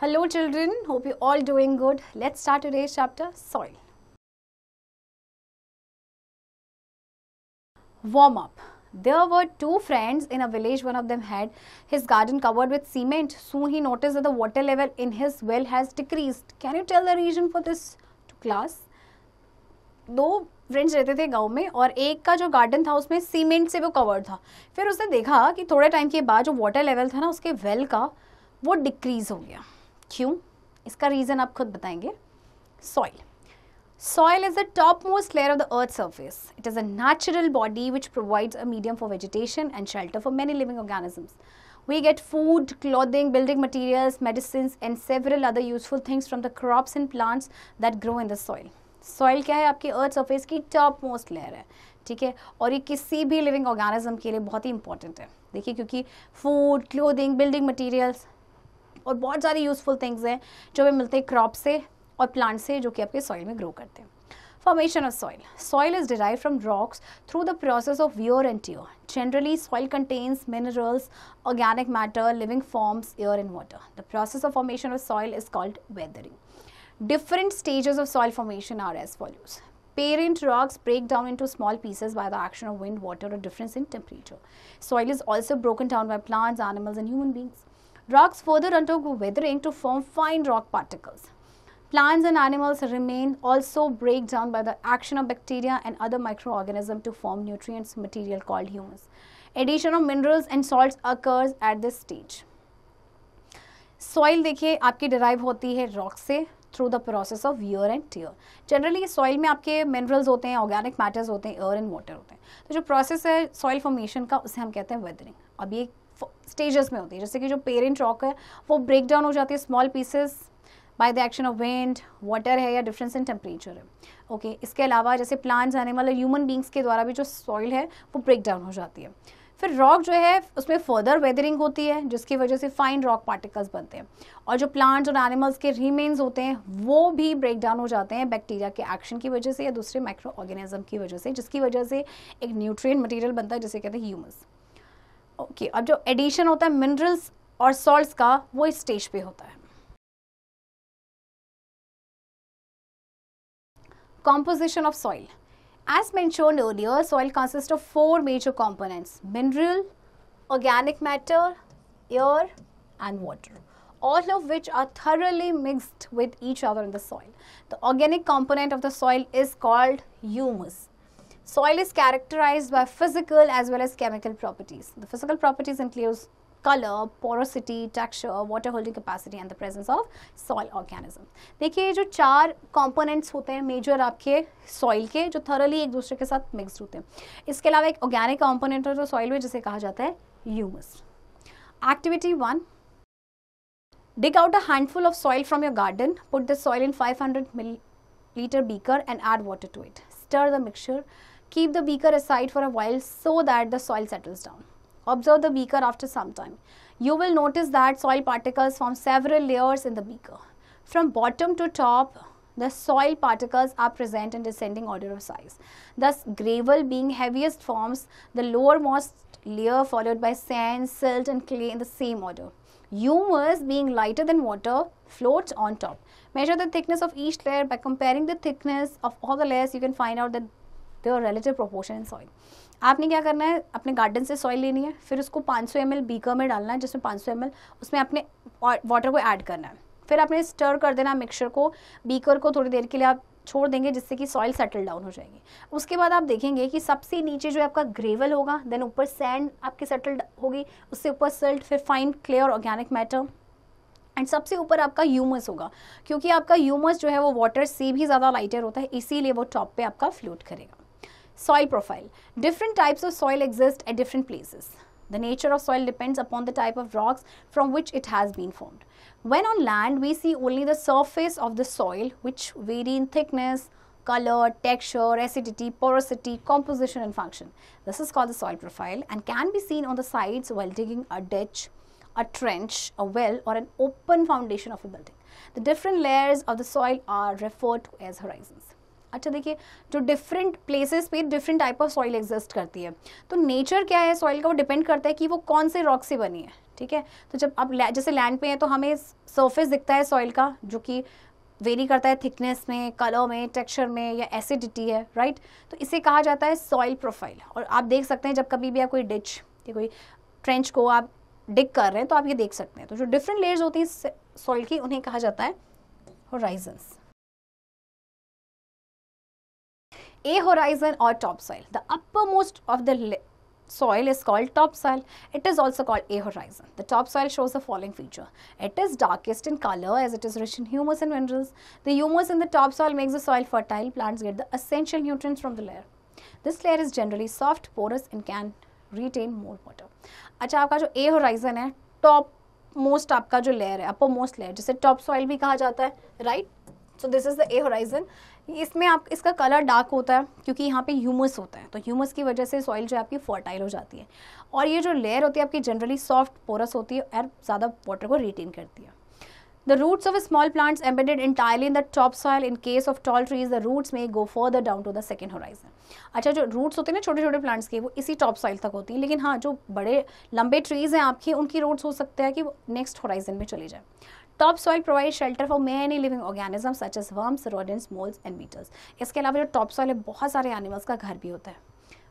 Hello children, hope you all doing good. Let's start today's chapter, soil. Warm up. There were two friends in a village. One of them had his garden covered with cement. Soon he noticed that the water level in his well has decreased. Can you tell the reason for this to class? दो friends रहते थे गाँव में, और एक का जो garden था उसमें सीमेंट से वो कवर था। फिर उसने देखा कि थोड़े टाइम के बाद जो वाटर लेवल था ना, उसके वेल का, वो डिक्रीज हो गया। क्यों? इसका रीज़न आप खुद बताएँगे। Soil soil is the topmost layer of the earth surface it is a natural body which provides a medium for vegetation and shelter for many living organisms we get food clothing building materials medicine and several other useful things from the crops and plants that grow in the soil soil क्या है? आपकी earth surface की top most layer है, ठीक है? और ये किसी भी लिविंग ऑर्गेनिज्म के लिए बहुत ही इंपॉर्टेंट है। देखिए, क्योंकि फ़ूड क्लोदिंग बिल्डिंग मटेरियल्स और बहुत सारी यूजफुल थिंग्स हैं जो हमें मिलते हैं क्रॉप से और प्लांट से, जो कि आपके सॉइल में ग्रो करते हैं। Formation of soil soil is derive from rocks through the process of wear and tear generally soil contains minerals organic matter living forms air and water the process of formation of soil is called weathering Different stages of soil formation are as follows. Parent rocks break down into small pieces by the action of wind, water, or difference in temperature. Soil is also broken down by plants, animals, and human beings. Rocks further undergo weathering to form fine rock particles. Plants and animals remain also break down by the action of bacteria and other microorganisms to form nutrients material called humus. Addition of minerals and salts occurs at this stage. Soil देखिए आपकी derive होती है rock से through the process of wear and tear generally soil में आपके minerals होते हैं organic matters होते हैं एयर एंड वाटर होते हैं. तो जो प्रोसेस है सॉइल फॉर्मेशन का उसे हम कहते हैं वेदरिंग अब ये स्टेजेस में होती है. जैसे कि जो पेरेंट रॉक है वो ब्रेक डाउन हो जाती है small pieces by the action of wind water है या डिफरेंस इन टेम्परेचर है. ओके okay, इसके अलावा जैसे प्लांट्स एनिमल और ह्यूमन बींग्स के द्वारा भी जो सॉइल है वो ब्रेक डाउन हो जाती है. फिर रॉक जो है, उसमें फर्दर वेदरिंग होती है, जिसकी वजह से फाइन रॉक पार्टिकल्स बनते हैं। और जो प्लांट्स और एनिमल्स के रिमेन्स होते हैं, वो भी ब्रेक डाउन हो जाते हैं बैक्टीरिया के एक्शन की वजह से या दूसरे माइक्रो ऑर्गेनिज्म की वजह से, जिसकी वजह से एक न्यूट्रिय मटीरियल बनता है, जिसे कहते हैं ह्यूमस ओके अब जो एडिशन होता है मिनरल्स और सॉल्ट्स का, वो इस स्टेज पे होता है। Composition of soil. As mentioned earlier, soil consists of four major components mineral, organic matter, air, and water, all of which are thoroughly mixed with each other in the soil. The organic component of the soil is called humus. Soil is characterized by physical as well as chemical properties. The physical properties include color, porosity, texture, water holding capacity and the presence of soil organism. देखिए जो चार components होते हैं major आपके soil के जो thoroughly एक दूसरे के साथ मिक्स होते हैं इसके अलावा एक ऑर्गेनिक कॉम्पोनेंट है जो सॉइल में जिसे कहा जाता है humus activity one dig out a handful of soil from your garden put the soil in 500 milliliter beaker and add water to it stir the mixture keep the beaker aside for a while so that the soil settles down Observe the beaker after some time. You will notice that soil particles form several layers in the beaker. From bottom to top, the soil particles are present in descending order of size. Thus, gravel being heaviest forms the lowermost layer followed by sand, silt and clay in the same order. Humus being lighter than water floats on top. Measure the thickness of each layer by comparing the thickness of all the layers you can find out that their relative proportion in soil. आपने क्या करना है? अपने garden से soil लेनी है, फिर उसको 500 सौ एम बीकर में डालना है, जिसमें 500 सौ उसमें अपने वाटर को ऐड करना है। फिर आपने स्टर कर देना मिक्सचर को बीकर को थोड़ी देर के लिए आप छोड़ देंगे, जिससे कि सॉइल सेटल डाउन हो जाएगी। उसके बाद आप देखेंगे कि सबसे नीचे जो आपका ग्रेवल होगा देन ऊपर सैंड आपकी सेटल होगी, उससे ऊपर सल्ट फिर फाइन क्ले और ऑर्गेनिक मैटर एंड सबसे ऊपर आपका ह्यूमस होगा, क्योंकि आपका ह्यूमस जो है वो वाटर से भी ज़्यादा लाइटर होता है, इसीलिए वो टॉप पे आपका फ्लोट करेगा। Soil profile. Different types of soil exist at different places. The nature of soil depends upon the type of rocks from which it has been formed. When on land, we see only the surface of the soil, which vary in thickness, color, texture, acidity, porosity, composition, and function. This is called the soil profile and can be seen on the sides while digging a ditch, a trench, a well, or an open foundation of a building. The different layers of the soil are referred to as horizons. अच्छा देखिए, जो different places पे different type of soil exist करती है तो nature क्या है soil का? वो डिपेंड करता है कि वो कौन से रॉक से बनी है, ठीक है? तो जब आप जैसे लैंड पे हैं तो हमें सरफेस दिखता है सॉइल का, जो कि वेरी करता है थिकनेस में कलर में टेक्सचर में या एसिडिटी है राइट तो इसे कहा जाता है सॉइल प्रोफ़ाइल और आप देख सकते हैं जब कभी भी आप कोई डिच या कोई ट्रेंच को आप डिग कर रहे हैं तो आप ये देख सकते हैं। तो जो डिफरेंट लेयर्स होती हैं सॉइल की, उन्हें कहा जाता है horizons A horizon or topsoil. The uppermost of the soil is called topsoil. It is also called A horizon. The topsoil shows the following feature. It is darkest in color as it is rich in humus and minerals. The humus in the topsoil makes the soil fertile. Plants get the essential nutrients from the layer. This layer is generally soft, porous and can retain more water. अच्छा आपका जो A horizon है top most आपका जो layer है upper most layer जिसे top soil भी कहा जाता है right? So this is the A horizon. इसमें आप इसका कलर डार्क होता है क्योंकि यहाँ पे ह्यूमस होता है तो ह्यूमस की वजह से सॉइल जो है आपकी फर्टाइल हो जाती है और ये जो लेयर होती है आपकी जनरली सॉफ्ट पोरस होती है और ज़्यादा वाटर को रिटेन करती है the The roots of small plants embedded entirely in the topsoil. In case of tall trees, the roots may go further down to the second horizon. अच्छा जो roots होते हैं ना छोटे छोटे प्लांट्स के वो इसी टॉप सॉइल तक होती है लेकिन हाँ जो बड़े लंबे ट्रीज हैं आपके उनकी रूट्स हो सकते हैं कि वो नेक्स्ट होराइजन में चले जाए Topsoil provides shelter for many living organisms such as worms, rodents, moles and beetles. इसके अलावा जो topsoil है बहुत सारे animals का घर भी होता है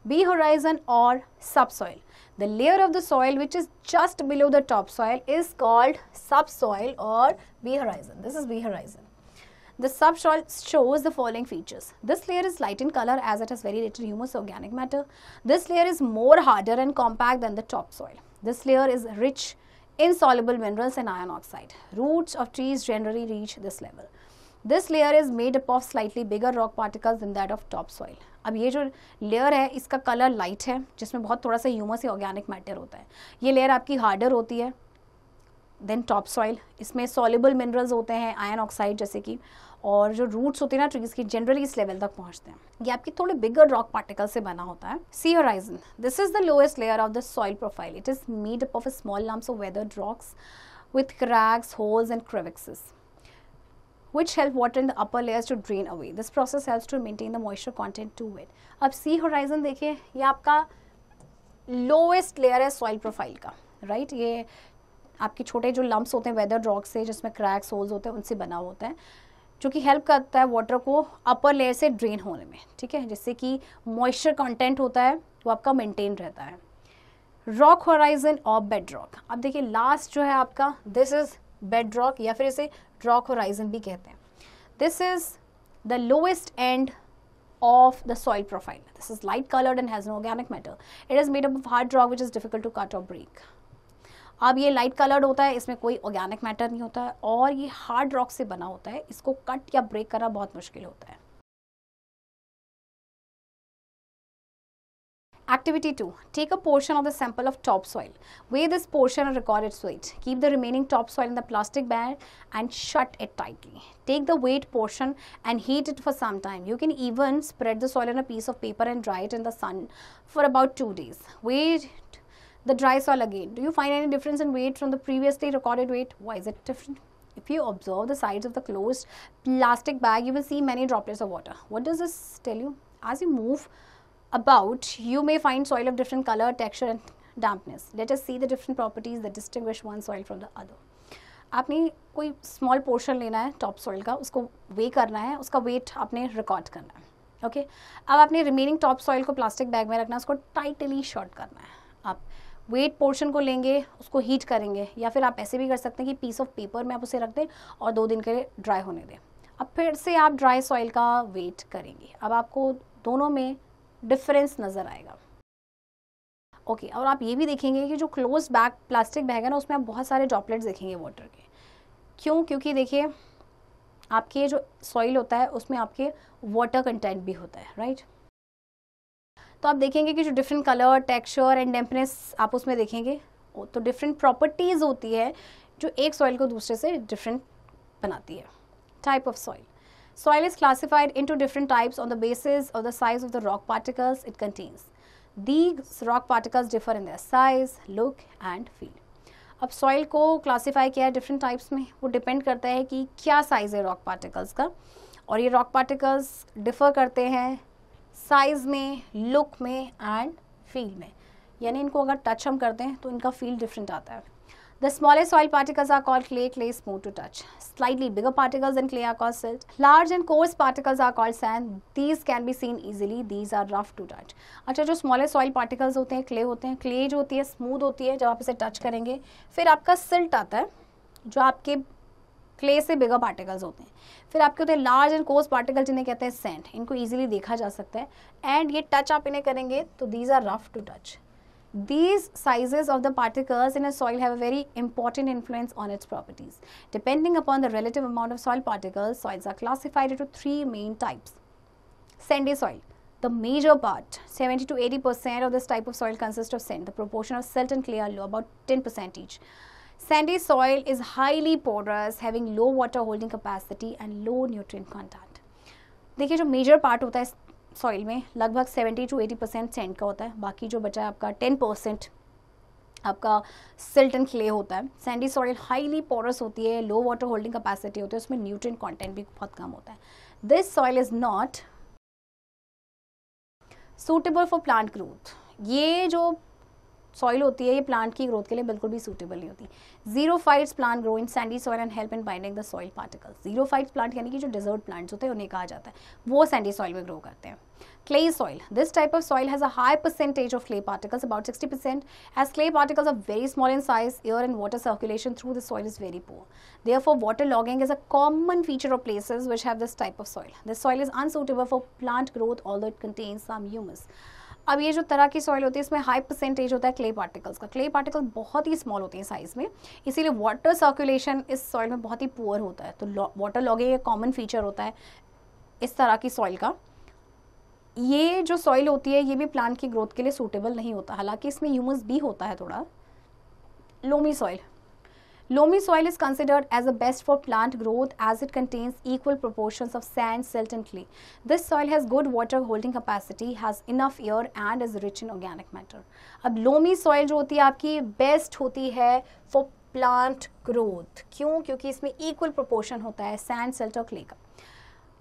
B horizon or subsoil. The layer of the soil which is just below the topsoil is called subsoil or B horizon. This is B horizon. The subsoil shows the following features. This layer is light in color as it has very little humus organic matter. This layer is more harder and compact than the topsoil. This layer is rich insoluble minerals and iron oxide. Roots of trees generally reach this level. This layer is made up of slightly bigger rock particles than that of topsoil. अब ये जो layer है इसका colour light है जिसमें बहुत थोड़ा सा ह्यूमस या ऑर्गेनिक मैटर होता है ये लेयर आपकी हार्डर होती है देन टॉप सॉइल इसमें सॉलिबल मिनरल्स होते हैं आयन ऑक्साइड जैसे कि और जो रूट्स होते हैं ना ट्रीज की जनरली इस लेवल तक पहुँचते हैं ये आपकी थोड़े बिगर रॉक पार्टिकल से बना होता है C horizon this is the lowest layer of the soil profile it is made up of a small lumps of weathered rocks with cracks, holes and crevices which help water in the upper layers to drain away. This process helps to maintain the moisture content too wet. अब C horizon देखिए ये आपका lowest layer है soil profile का right? ये आपके छोटे जो लम्ब्स होते हैं वेदर रॉक से, जिसमें क्रैक्स होल्स होते हैं, उनसे बना होता है, जो कि हेल्प करता है वाटर को अपर लेयर से ड्रेन होने में, ठीक है जिससे कि मॉइस्चर कंटेंट होता है, वो आपका मेंटेन रहता है रॉक होराइजन और बेड रॉक अब देखिए लास्ट जो है आपका दिस इज़ बेड रॉक या फिर इसे रॉक होराइजन भी कहते हैं this is the lowest end of the soil profile. This is light colored and has no organic matter. It is made up of hard rock, which is difficult to cut or break. अब ये light coloured होता है इसमें कोई organic matter नहीं होता है और ये हार्ड रॉक से बना होता है इसको कट या ब्रेक करना बहुत मुश्किल होता है Activity 2. Take a portion of the sample of topsoil. Weigh this portion and record its weight. Keep the remaining topsoil in the plastic bag and shut it tightly. Take the weight portion and heat it for some time. You can even spread the soil on a piece of paper and dry it in the sun for about two days. Wait the dry soil again. Do you find any difference in weight from the previously recorded weight? Why is it different? If you observe the sides of the closed plastic bag, you will see many droplets of water. What does this tell you? As you move about, you may find soil of different color, texture and dampness. Let us see the different properties that distinguish one soil from the other. आपने कोई small portion लेना है top soil का उसको weigh करना है उसका wait आपने रिकॉर्ड करना है ओके okay? अब आपने रिमेनिंग टॉप सॉइल को प्लास्टिक बैग में रखना है उसको टाइटली शॉर्ट करना है आप वेट पोर्शन को लेंगे उसको हीट करेंगे या फिर आप ऐसे भी कर सकते हैं कि पीस ऑफ़ पेपर में आप उसे रख दें और दो दिन के लिए ड्राई होने दें। अब फिर से आप ड्राई सॉइल का वेट करेंगे। अब आपको दोनों में डिफरेंस नज़र आएगा। ओके okay, और आप ये भी देखेंगे कि जो क्लोज बैग प्लास्टिक बैग है ना उसमें आप बहुत सारे ड्रॉपलेट्स देखेंगे वाटर के। क्यों? क्योंकि देखिए आपके जो सॉइल होता है उसमें आपके वाटर कंटेंट भी होता है राइट right? तो आप देखेंगे कि जो different colour texture and dampness आप उसमें देखेंगे तो डिफरेंट प्रॉपर्टीज़ होती है जो एक सॉइल को दूसरे से डिफरेंट बनाती है type of soil soil is classified into different types on the basis of the size of the rock particles it contains. These rock particles differ in their size, look and feel. अब soil को classify किया है different types में वो depend करता है कि क्या साइज़ है रॉक पार्टिकल्स का और ये रॉक पार्टिकल्स डिफ़र करते हैं साइज़ में लुक में एंड फील में. यानी इनको अगर टच हम करते हैं तो इनका फील डिफरेंट आता है. The smallest soil particles are called clay clay smooth to touch slightly bigger particles and clay are call silt large and coarse particles are called sand these can be seen easily these are rough to touch अच्छा जो smallest oil particles होते हैं clay होते हैं clay जो होती है smooth होती है, जब आप इसे टच करेंगे, फिर आपका सिल्ट आता है, जो आपके क्ले से बिगर पार्टिकल्स होते हैं फिर आपके होते हैं लार्ज एंड कोर्स पार्टिकल जिन्हें कहते हैं सेंट इनको इजीली देखा जा सकता है एंड ये टच आप इन्हें करेंगे तो these are rough to touch These sizes of the particles in a soil have a very important influence on its properties. Depending upon the relative amount of soil particles, soils are classified into three main types. Sandy soil. The major part, 70 to 80% of this type of soil consists of sand. The proportion of silt and clay are low, about 10% each. Sandy soil is highly porous, having low water holding capacity and low nutrient content. देखिए जो major part होता है soil में लगभग 70 to 80 percent send का होता है। बाकी जो बचा है आपका 10 परसेंट आपका सिल्ट एंड क्ले होता है। सैंडी सॉइल हाईली पोरस होती है लो वाटर होल्डिंग कैपेसिटी होती है उसमें न्यूट्रिएंट कंटेंट भी बहुत कम होता है। This soil is not suitable for plant growth ये जो सॉइल होती है ये प्लांट की ग्रोथ के लिए बिल्कुल भी सूटेबल नहीं होती। Xerophytes plant grow in sandy soil and help in binding the soil particles xerophytes plant यानी कि जो डिजर्ट प्लांट्स होते हैं, उन्हें कहा जाता है। वो सैंडी सॉइल में ग्रो करते हैं। Clay soil this type of soil has a high percentage of clay particles about sixty percent as clay particles are very small in size air and water circulation through the soil is very poor they are for waterlogging is a common feature of places which have this type of soil this soil is unsuitable for plant growth all that it contains some humus अब ये जो तरह की soil होती है, इसमें high percentage होता है क्ले पार्टिकल्स का। क्ले पार्टिकल बहुत ही स्मॉल होते हैं साइज़ में। इसीलिए वाटर सर्कुलेशन इस सॉइल में बहुत ही पुअर होता है। तो वाटर लॉगिंग एक कॉमन फीचर होता है इस तरह की सॉइल का। ये जो सॉइल होती है, ये भी प्लांट की ग्रोथ के लिए सूटेबल नहीं होता। हालाँकि इसमें ह्यूमस भी होता है थोड़ा। Loamy soil Loamy soil is considered as the best for plant growth as it contains equal proportions of sand, silt and clay. This soil has good water holding capacity, has enough air and is rich in organic matter. अब loamy soil जो होती है आपकी best होती है for plant growth. क्यों क्योंकि इसमें equal proportion होता है sand, silt और clay का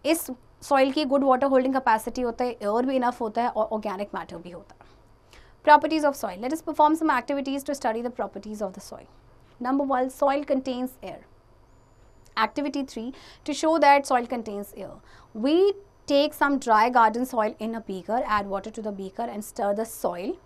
इस सॉइल की गुड वाटर होल्डिंग कैपेसिटी होता है एयर भी इनफ होता है और ऑर्गेनिक मैटर भी होता है properties of soil let us perform some activities to study the properties of the soil Number one, soil contains air. Activity three, to show that soil contains air. We take some dry garden soil in a beaker, add water to the beaker and stir the soil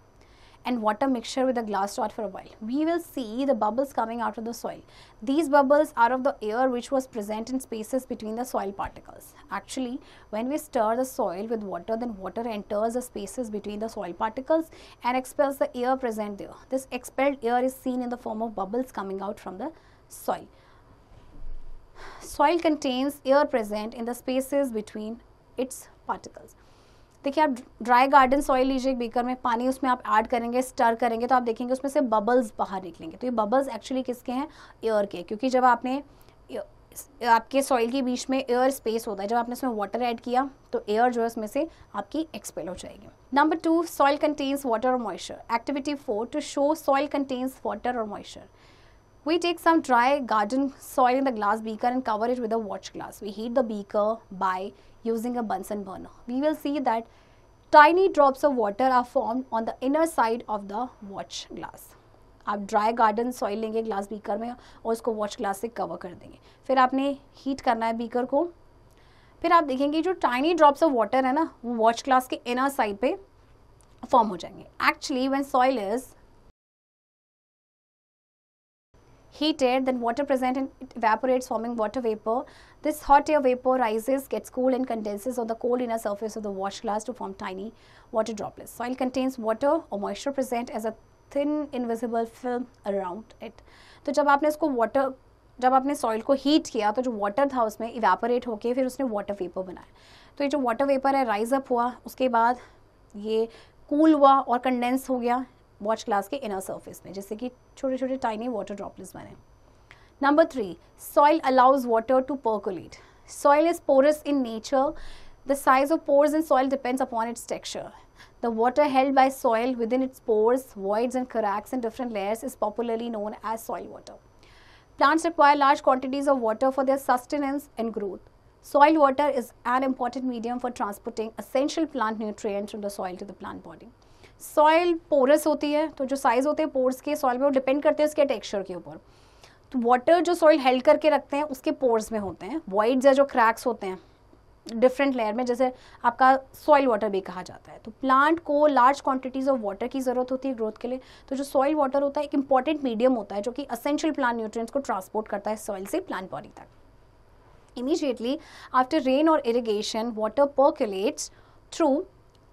and water mixture with a glass rod for a while. We will see the bubbles coming out of the soil. These bubbles are of the air which was present in spaces between the soil particles. Actually, when we stir the soil with water, then water enters the spaces between the soil particles and expels the air present there. This expelled air is seen in the form of bubbles coming out from the soil. Soil contains air present in the spaces between its particles. देखिए, आप dry garden soil लीजिए एक beaker में पानी उसमें आप add करेंगे stir करेंगे तो आप देखेंगे उसमें से बबल्स बाहर निकलेंगे। तो ये बबल्स एक्चुअली किसके हैं? एयर के। क्योंकि जब आपने आपके सॉइल के बीच में एयर स्पेस होता है, जब आपने उसमें वाटर ऐड किया तो एयर जो है उसमें से आपकी एक्सपेल हो जाएगी। Number two soil contains water और moisture activity four to show soil contains water और moisture We take some dry garden soil in the glass beaker and cover it with a watch glass. We heat the beaker by using a Bunsen burner. We will see that tiny drops of water are formed on the inner side of the watch glass. आप dry garden soil लेंगे glass beaker में और उसको watch glass से cover कर देंगे फिर आपने हीट करना है बीकर को फिर आप देखेंगे जो टाइनी ड्रॉप्स ऑफ़ वाटर है ना वो वॉच ग्लास के इनर साइड पे फॉर्म हो जाएँगे actually when soil is heated then water present and it evaporates forming water vapor. This hot air vapor rises, gets cooled and condenses on the cold inner surface of the wash glass to form tiny water droplets. Soil contains water or moisture present as a thin invisible film around it. तो जब आपने इसको water जब आपने soil को heat किया तो जो वाटर था उसमें इवेपोरेट होके फिर उसने वाटर वेपर बनाया तो ये जो वाटर वेपर है राइज अप हुआ उसके बाद ये कूल cool हुआ और कंडेंस हो गया वॉच ग्लास के इनर सर्फेस में जिससे कि छोटे छोटे टाइनी वाटर ड्रॉपलेट्स बने number three soil allows water to percolate soil is porous in nature The size of pores in soil depends upon its texture. The water held by soil within its pores, voids and cracks in different layers is popularly known as soil water. Plants require large quantities of water for their sustenance and growth. Soil water is an important medium for transporting essential plant nutrients from the soil to the plant body. Soil porous होती है तो जो size होते हैं pores के soil में वो depend करते हैं उसके टेक्सचर के ऊपर। तो वाटर जो सॉइल हेल्ड करके रखते हैं उसके पोर्स में होते हैं। वाइड्स या जो क्रैक्स होते हैं डिफरेंट लेयर में जैसे आपका सॉइल वाटर भी कहा जाता है। तो प्लांट को लार्ज क्वांटिटीज ऑफ़ वाटर की ज़रूरत होती है ग्रोथ के लिए। तो जो सॉइल वाटर होता है एक इंपॉर्टेंट मीडियम होता है जो कि असेंशियल प्लांट न्यूट्रिएंट्स को ट्रांसपोर्ट करता है सॉइल से प्लांट बॉडी तक। Immediately after rain or irrigation, water percolates through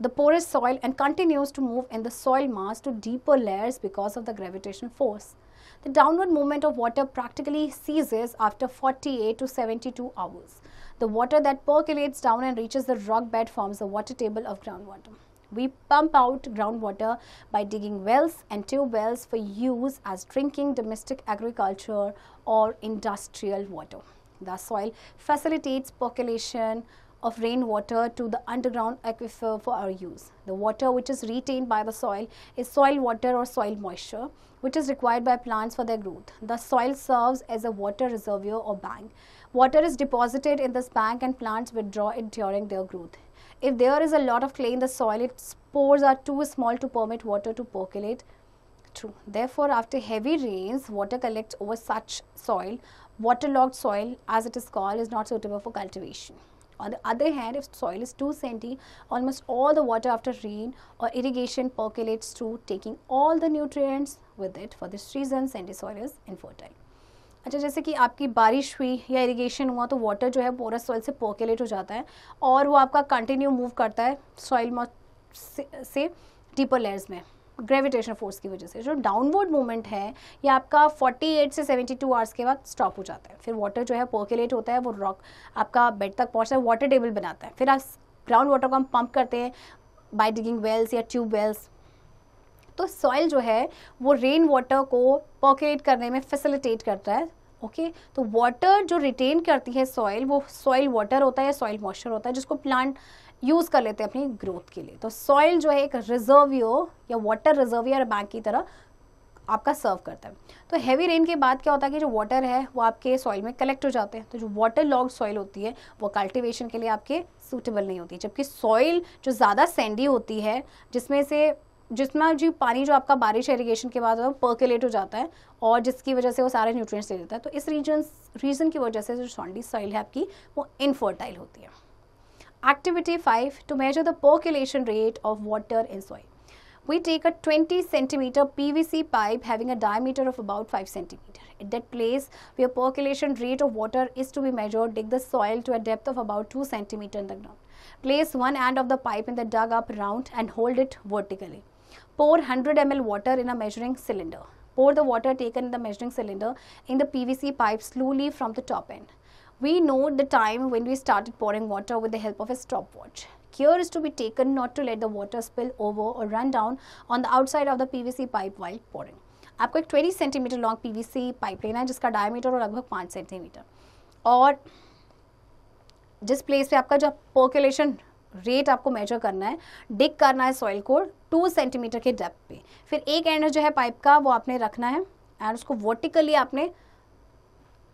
the porous soil and continues to move in the soil mass to deeper layers because of the gravitational force. The downward movement of water practically ceases after 48 to 72 hours. The water that percolates down and reaches the rock bed forms the water table of groundwater. We pump out groundwater by digging wells and tube wells for use as drinking, domestic agriculture, or industrial water. The soil facilitates percolation of rainwater to the underground aquifer for our use. The water which is retained by the soil is soil water or soil moisture, which is required by plants for their growth. The soil serves as a water reservoir or bank. Water is deposited in this bank and plants withdraw it during their growth. If there is a lot of clay in the soil, its pores are too small to permit water to percolate through. Therefore, after heavy rains, water collects over such soil waterlogged soil as it is called is not suitable for cultivation. On the other hand, if soil is too sandy, almost all the water after rain or irrigation percolates through, taking all the nutrients with it. For this reason, sandy soil is infertile. अच्छा जैसे कि आपकी बारिश हुई या irrigation हुआ तो water जो है पोरस सॉइल से पोकेलेट हो जाता है और वो आपका कंटिन्यू मूव करता है सॉइल से, से डीपर लेयर्स में ग्रेविटेशन फोर्स की वजह से, जो डाउनवर्ड मूवमेंट है, ये आपका 48 से 72 आवर्स के बाद स्टॉप हो जाता है। फिर वाटर जो है पर्कुलेट होता है, वो रॉक आपका बेड तक पहुँचता है वाटर टेबल बनाता है। फिर आप ग्राउंड वाटर को हम पंप करते हैं बाई डिगिंग वेल्स या ट्यूब वेल्स तो सॉइल जो है, वो रेन वाटर को पर्कुलेट करने में फैसिलिटेट करता है ओके okay? तो वाटर जो रिटेन करती है सॉइल वो सॉइल वाटर होता है या सॉइल मॉइस्चर होता है, जिसको प्लांट यूज़ कर लेते हैं अपनी ग्रोथ के लिए। तो सॉइल जो है एक रिजर्वियो या वाटर रिजर्वियर बैंक की तरह आपका सर्व करता है। तो हैवी रेन के बाद क्या होता है कि जो वाटर है, वो आपके सॉइल में कलेक्ट हो जाते हैं। तो जो वाटर लॉग सॉइल होती है, वो कल्टिवेशन के लिए आपके सूटेबल नहीं होती। जबकि सॉइल जो ज़्यादा सैंडी होती है, जिसमें से जिसमें जो पानी जो आपका बारिश इरीगेशन के बाद पर्कुलेट हो जाता है और जिसकी वजह से वो सारे न्यूट्रिएंट्स दे देता है। तो इस रीजन रीज़न की वजह से जो सॉन्डी सॉइल है आपकी, वो इनफर्टाइल होती है। Activity 5 to measure the percolation rate of water in soil. We take a 20 centimeter PVC pipe having a diameter of about 5 centimeter. At that place where percolation rate of water is to be measured, dig the soil to a depth of about 2 centimeter in the ground. Place one end of the pipe in the dug up round and hold it vertically. Pour 100 ml water in a measuring cylinder. Pour the water taken in the measuring cylinder in the PVC pipe slowly from the top end. We note the time when we started pouring water with the help of a stopwatch. Care is to be taken not to let the water spill over or run down on the outside of the PVC pipe while pouring. आपको एक 20 centimetre long PVC pipe लेना है जिसका diameter और लगभग 5 centimetre और जिस place पे आपका जो पर्कुलेशन रेट आपको मेजर करना है डिग करना है सॉइल को टू सेंटीमीटर के डेप्थ पे फिर एक एंड जो है पाइप का वो आपने रखना है एंड उसको वर्टिकली आपने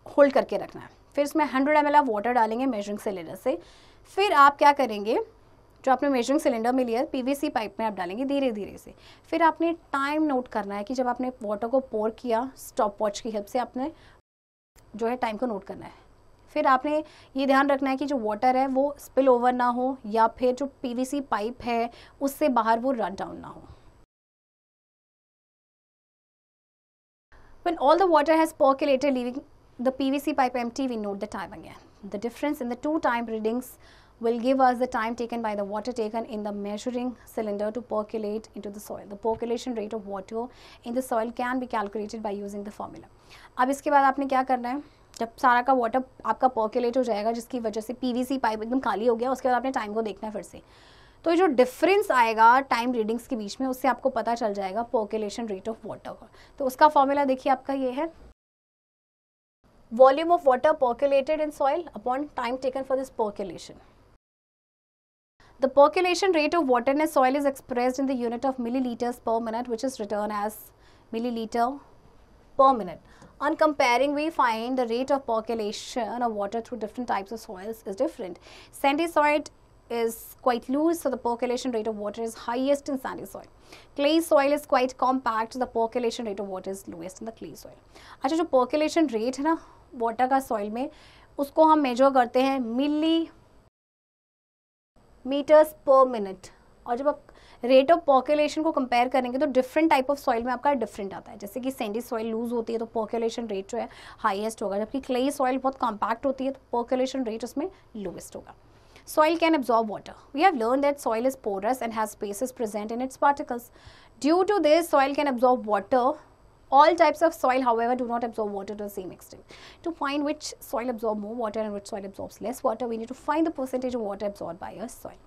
होल्ड करके रखना है फिर इसमें हंड्रेड एम आप वाटर डालेंगे मेजरिंग सिलेंडर से। फिर आप क्या करेंगे, जो आपने मेजरिंग सिलेंडर में लिया पीवीसी पाइप में आप डालेंगे धीरे धीरे से। फिर आपने टाइम नोट करना है कि जब आपने वाटर को पोर किया स्टॉप वॉच की हेल्प से आपने जो है टाइम को नोट करना है। फिर आपने ये ध्यान रखना है कि जो वाटर है, वो स्पिल ओवर ना हो या फिर जो पीवीसी पाइप है, उससे बाहर वो रन डाउन ना हो। When all the water has percolated, leaving the PVC pipe empty, we note the time again. The difference in the two time readings will give us the time taken by the water taken in the measuring cylinder to percolate into the soil. The percolation rate of water in the soil can be calculated by using the formula. अब इसके बाद आपने क्या करना है जब सारा का वाटर आपका पर्कुलेट हो जाएगा जिसकी वजह से पीवीसी पाइप एकदम खाली हो गया उसके बाद आपने टाइम को देखना है फिर से तो जो डिफरेंस आएगा टाइम रीडिंग्स के बीच में उससे आपको पता चल जाएगा पर्कुलेशन रेट ऑफ़ वाटर का तो उसका फॉर्मूला देखिए आपका ये है volume of water percolated in soil upon time taken for this percolation. The percolation rate of water in a soil is expressed in the unit of milliliters per minute which is written as milliliter per minute. On comparing, we find the rate of percolation of water through different types of soils is different. Sandy soil is quite loose, so the percolation rate of water is highest in sandy soil. Clay soil is quite compact, the percolation rate of water is lowest in the clay soil. अच्छा जो percolation rate है ना water का soil में उसको हम measure करते हैं milli meters per minute. और जब आप रेट ऑफ़ पॉकुलेशन को कंपेयर करेंगे तो डिफरेंट टाइप ऑफ़ सॉइल में आपका डिफरेंट आता है। जैसे कि सेंडी सॉइल लूज होती है तो पॉकुलेशन रेट जो है हाईएस्ट होगा। जबकि क्लेई सॉइल बहुत कॉम्पैक्ट होती है तो पॉकुलेशन रेट उसमें लोएस्ट होगा। Soil can absorb water. We have learned that soil is porous and has spaces present in its particles. Due to this, soil can absorb water. All types of soil, however, do not absorb water to the same extent. To find which soil absorbs more water and which soil absorbs less water, we need to find the percentage of water absorbed by a soil.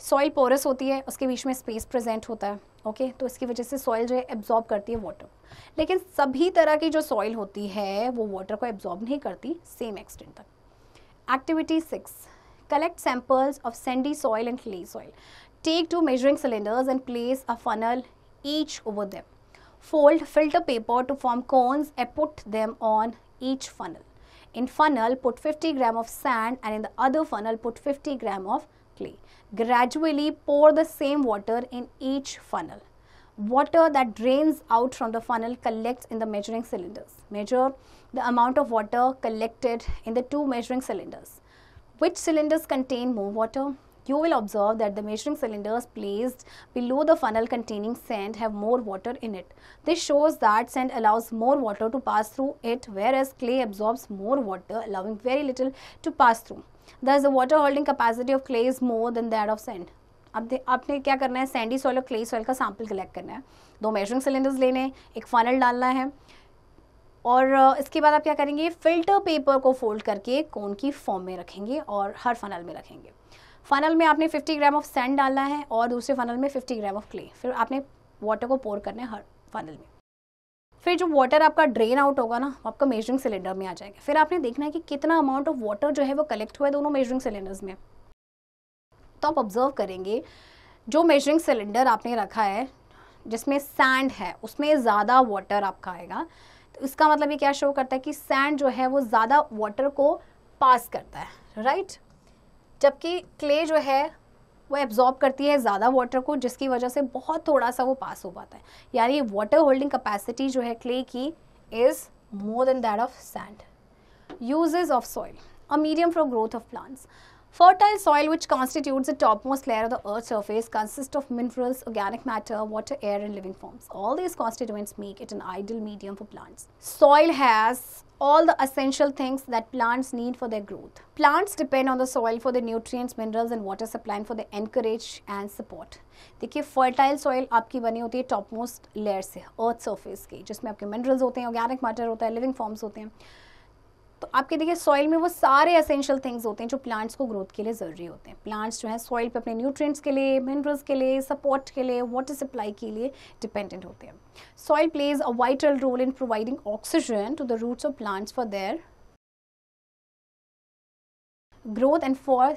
Soil porous होती है उसके बीच में space present होता है okay okay? तो इसकी वजह से सॉइल जो है एब्जॉर्ब करती है वाटर लेकिन सभी तरह की जो सॉइल होती है वो वाटर को एब्जॉर्ब नहीं करती सेम एक्सटेंट तक activity six Collect samples of sandy soil and clay soil. Take two measuring cylinders and place a funnel each over them. Fold filter paper to form cones and put them on each funnel. In funnel, put 50 gram of sand and in the other funnel, put 50 gram of clay. Gradually pour the same water in each funnel. Water that drains out from the funnel collects in the measuring cylinders. Measure the amount of water collected in the two measuring cylinders. Which cylinders contain more water? You will observe that the measuring cylinders placed below the funnel containing sand have more water in it. This shows that sand allows more water to pass through it whereas clay absorbs more water allowing very little to pass through. Thus the water holding capacity of clay is more than that of sand. अब आपने क्या करना है sandy soil और clay soil का sample collect करना है दो मेजरिंग सिलेंडर्स लेने हैं एक फनल डालना है और इसके बाद आप क्या करेंगे? फ़िल्टर पेपर को फोल्ड करके कोन की फॉर्म में रखेंगे और हर फनल में रखेंगे। फनल में आपने 50 ग्राम ऑफ़ सैंड डालना है और दूसरे फनल में 50 ग्राम ऑफ़ क्ले फिर आपने वाटर को पोर करना है हर फनल में। फिर जो वाटर आपका ड्रेन आउट होगा ना आपका मेजरिंग सिलेंडर में आ जाएगा। फिर आपने देखना है कि कितना अमाउंट ऑफ़ वाटर जो है वो कलेक्ट हुआ है दोनों मेजरिंग सिलेंडर्स में। तो आप ऑब्ज़र्व करेंगे, जो मेजरिंग सिलेंडर आपने रखा है, जिसमें सैंड है, उसमें ज़्यादा वाटर आपका आएगा। इसका मतलब ये क्या शो करता है कि सैंड जो है वो ज़्यादा वाटर को पास करता है राइट जबकि क्ले जो है, वो एब्जॉर्ब करती है ज़्यादा वाटर को, जिसकी वजह से बहुत थोड़ा सा वो पास हो पाता है। यानी वाटर होल्डिंग कैपेसिटी जो है क्ले की is more than that of sand uses of soil a medium for growth of plants Fertile soil, which constitutes the topmost layer of the earth's surface, consists of minerals, organic matter, water, air, and living forms. All these constituents make it an ideal medium for plants. Soil has all the essential things that plants need for their growth. Plants depend on the soil for the nutrients, minerals and water supply and for the encourage and support. देखिए fertile soil आपकी बनी होती है top most layer से earth surface की जिसमें आपके minerals होते हैं ऑर्गेनिक मैटर होता है लिविंग फॉर्म्स होते हैं तो आपके देखिए सॉइल में वो सारे असेंशियल थिंग्स होते हैं जो प्लांट्स को ग्रोथ के लिए ज़रूरी होते हैं। प्लांट्स जो है सॉइल पे अपने न्यूट्रिएंट्स के लिए मिनरल्स के लिए सपोर्ट के लिए वाटर सप्लाई के लिए डिपेंडेंट होते हैं। Soil plays a vital role in providing oxygen to the roots of plants for their growth and for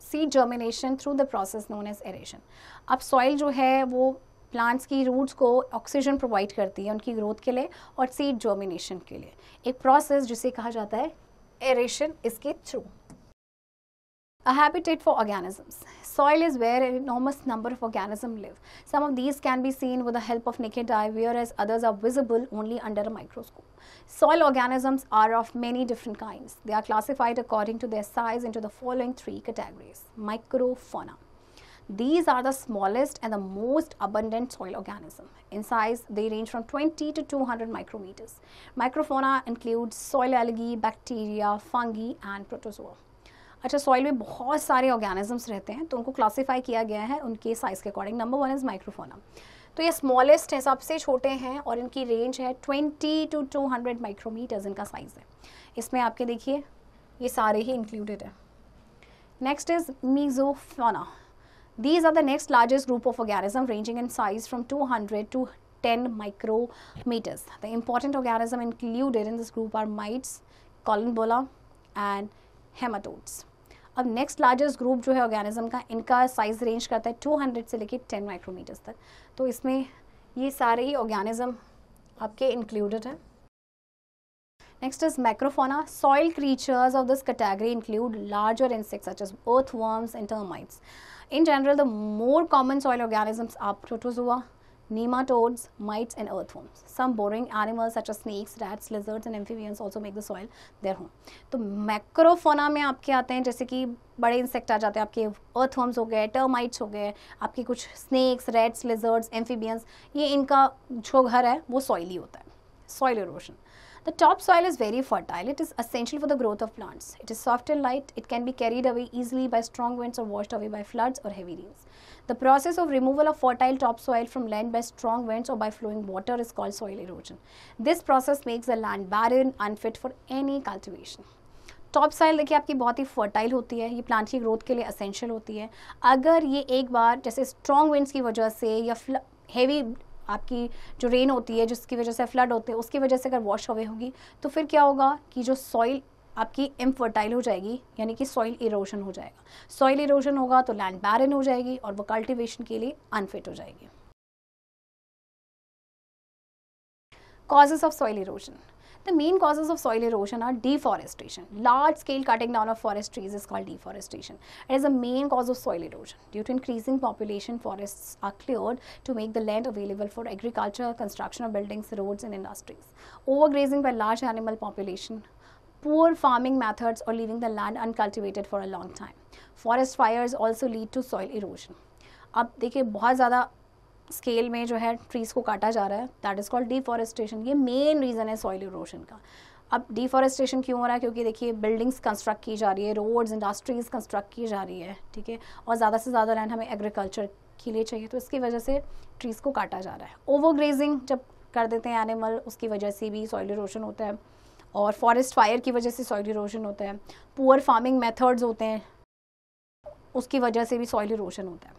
seed germination through the process known as aeration अब soil जो है, वो प्लांट्स की roots को ऑक्सीजन प्रोवाइड करती है उनकी growth के लिए और सीड जोमिनेशन के लिए। एक प्रोसेस जिसे कहा जाता है एरेशन इसके through a habitat for organisms soil is where enormous number of organism live some of these can be seen with the help of naked eye whereas others are visible only under microscope soil organisms are of many different kind they are classified according to their size into the following three categories microfauna These are the smallest and the most abundant soil organism. In size, they range from 20 to 200 micrometers. Microfauna includes soil algae, bacteria, fungi and protozoa. अच्छा soil में बहुत सारे organisms रहते हैं तो उनको classify किया गया है उनके साइज़ के according number one is microfauna तो ये स्मॉलेस्ट हैं सबसे छोटे हैं और इनकी रेंज है 20 टू 200 माइक्रोमीटर्स इनका साइज़ है इसमें आपके देखिए ये सारे ही इंक्लूडेड है next is mesofauna These are the next largest group of organisms ranging in size from 200 to 10 micrometers. The important organism included in this group are mites, columbola and hematodes. अब next largest group जो है organism का इनका size range करता है 200 से लेके 10 micrometres तक तो इसमें ये सारे ही ऑर्गेनिज्म आपके इंक्लूडेड हैं Next is macrofauna. Soil creatures of this category include larger insects such as earthworms and termites. In general, the more common soil organisms are protozoa, nematodes, mites and earthworms. Some burrowing animals such as snakes, rats, lizards and amphibians also make the soil their home. तो macrofauna में आपके आते हैं जैसे कि बड़े insect आ जाते हैं आपके अर्थवर्म्स हो गए टर्माइट्स हो गए आपके कुछ स्नेक्स रेड्स लिजर्ड्स एम्फीबियंस ये इनका जो घर है वो सॉइली होता है soil erosion The topsoil is very fertile. It is essential for the growth of plants. It is soft and light. It can be carried away easily by strong winds or washed away by floods or heavy rains. The process of removal of fertile topsoil from land by strong winds or by flowing water is called soil erosion. This process makes the land barren, unfit for any cultivation. Top soil देखिए आपकी बहुत ही fertile होती है ये plant की growth के लिए असेंशियल होती है अगर ये एक बार जैसे स्ट्रॉन्ग विंड्स की वजह से या हैवी आपकी जो रेन होती है, जिसकी वजह से फ्लड होते हैं, उसकी वजह से अगर वॉश अवे होगी तो फिर क्या होगा कि जो सॉइल आपकी इम्फर्टाइल हो जाएगी, यानी कि सॉइल इरोजन हो जाएगा। सॉइल इरोजन होगा तो लैंड बैरन हो जाएगी और वो कल्टिवेशन के लिए अनफिट हो जाएगी। Causes of soil erosion. The main causes of soil erosion are deforestation. Large scale cutting down of forest trees is called deforestation. It is the main cause of soil erosion. Due to increasing population, forests are cleared to make the land available for agriculture, construction of buildings, roads and industries. Overgrazing by large animal population, poor farming methods or leaving the land uncultivated for a long time. Forest fires also lead to soil erosion. अब देखिए बहुत ज़्यादा scale में जो है trees को काटा जा रहा है दैट इज़ कॉल्ड डिफॉरेस्टेशन ये मेन रीज़न है सॉइल इरोशन का। अब डिफॉरेस्टेशन क्यों हो रहा है? क्योंकि देखिए बिल्डिंग्स कंस्ट्रक्ट की जा रही है रोड्स इंडस्ट्रीज़ कंस्ट्रक्ट की जा रही है, ठीक है? और ज़्यादा से ज़्यादा लैंड हमें एग्रीकल्चर के लिए चाहिए तो इसकी वजह से ट्रीज़ को काटा जा रहा है। ओवर ग्रेजिंग जब कर देते हैं एनिमल उसकी वजह से भी सॉइल इरोशन होता है। और फॉरेस्ट फायर की वजह से सॉइल इरोशन होता है। पुअर फ़ार्मिंग मेथड्स होते हैं, उसकी वजह से भी सॉइल इरोशन होता है।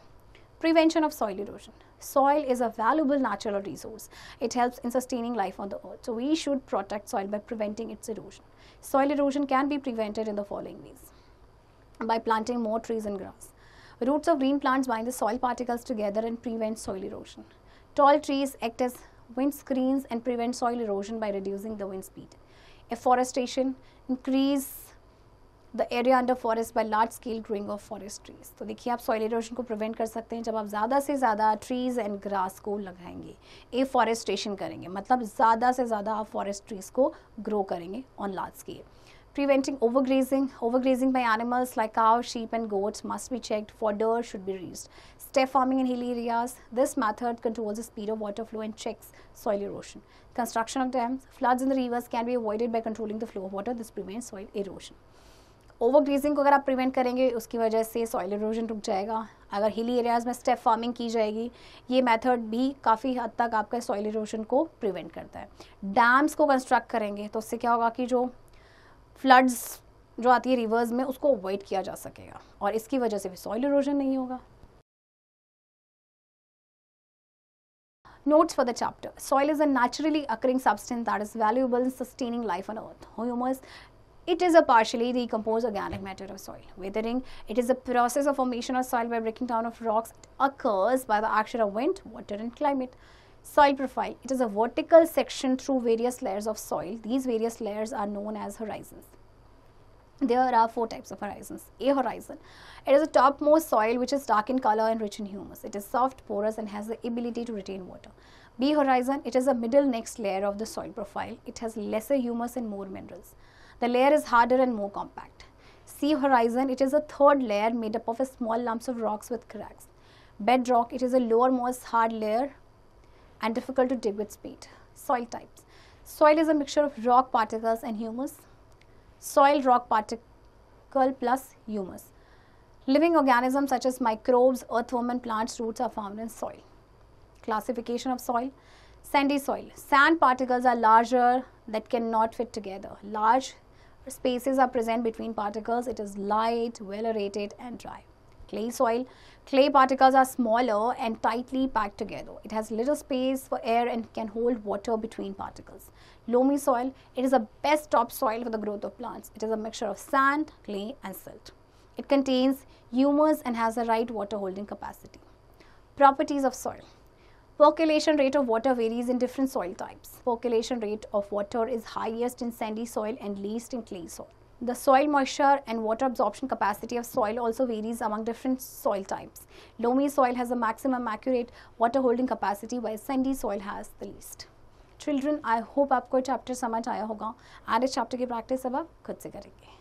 Prevention of soil erosion. Soil is a valuable natural resource. It helps in sustaining life on the earth. So we should protect soil by preventing its erosion. Soil erosion can be prevented in the following ways. By planting more trees and grass. Roots of green plants bind the soil particles together and prevent soil erosion. Tall trees act as wind screens and prevent soil erosion by reducing the wind speed. Afforestation increase The area under forest by large scale growing of forest trees तो देखिए आप soil erosion को prevent कर सकते हैं जब आप ज़्यादा से ज़्यादा ट्रीज़ एंड ग्रास को लगाएंगे ए फॉरेस्टेशन करेंगे मतलब ज़्यादा से ज़्यादा आप फॉरेस्ट ट्रीज़ को ग्रो करेंगे on large scale preventing overgrazing. Overgrazing by animals like cows, sheep and goats must be checked. Fodder should be raised. Step farming in hilly areas. This method controls the speed of water flow and checks soil erosion. Construction of dams. Floods in the rivers can be avoided by controlling the flow of water. This prevents soil erosion. overgrazing को अगर आप prevent करेंगे, उसकी वजह से soil erosion रुक जाएगा अगर हिली एरियाज़ में स्टेप फ़ार्मिंग की जाएगी, ये मेथड भी काफ़ी हद तक आपका सॉइल इरोजन को प्रिवेंट करता है डैम्स को कंस्ट्रक्ट करेंगे तो उससे क्या होगा कि जो फ्लड्स जो आती है रिवर्स में, उसको अवॉइड किया जा सकेगा, और इसकी वजह से भी सॉइल इरोजन नहीं होगा Notes for the chapter. Soil is a naturally occurring substance that is valuable in sustaining life on earth. Humus It is a partially decomposed organic matter of soil. Weathering, it is a process of formation of soil by breaking down of rocks. It occurs by the action of wind, water and climate. Soil profile, it is a vertical section through various layers of soil. These various layers are known as horizons. There are four types of horizons. A horizon, it is a topmost soil which is dark in color and rich in humus. It is soft, porous and has the ability to retain water. B horizon, it is a middle next layer of the soil profile. It has lesser humus and more minerals. The layer is harder and more compact. C horizon, it is a third layer made up of small lumps of rocks with cracks. Bedrock, it is a lowermost hard layer and difficult to dig with speed. Soil types. Soil is a mixture of rock particles and humus. Soil rock particle plus humus. Living organisms such as microbes, earthworm and plants roots are found in soil. Classification of soil. Sandy soil. Sand particles are larger that cannot fit together. Large spaces are present between particles. It is light, well aerated and dry. Clay soil. Clay particles are smaller and tightly packed together. It has little space for air and can hold water between particles. Loamy soil. It is the best topsoil for the growth of plants. It is a mixture of sand, clay and silt. It contains humus and has the right water holding capacity. Properties of soil. Percolation rate of water varies in different soil types. Percolation rate of water is highest in sandy soil and least in clay soil. The soil moisture and water absorption capacity of soil also varies among different soil types. Loamy soil has a maximum accurate water holding capacity while sandy soil has the least. Children, I hope आपको chapter समझ आया होगा and इस chapter की practice अब आप खुद से करेंगे